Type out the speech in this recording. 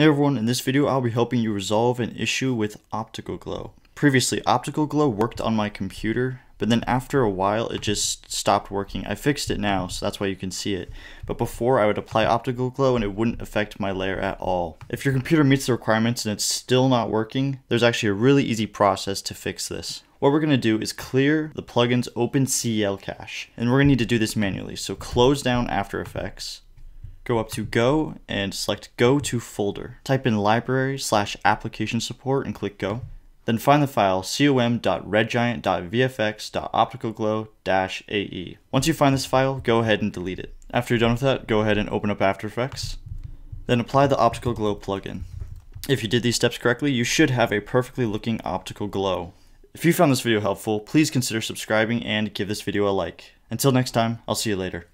Hey everyone, in this video I'll be helping you resolve an issue with Optical Glow. Previously, Optical Glow worked on my computer, but then after a while it just stopped working. I fixed it now, so that's why you can see it. But before I would apply Optical Glow and it wouldn't affect my layer at all. If your computer meets the requirements and it's still not working, there's actually a really easy process to fix this. What we're going to do is clear the plugin's OpenCL cache, and we're going to need to do this manually. So close down After Effects, go up to Go and select Go to Folder. Type in library slash application support and click Go. Then find the file com.redgiant.vfx.opticalglow-ae. Once you find this file, go ahead and delete it. After you're done with that, go ahead and open up After Effects. Then apply the Optical Glow plugin. If you did these steps correctly, you should have a perfectly looking optical glow. If you found this video helpful, please consider subscribing and give this video a like. Until next time, I'll see you later.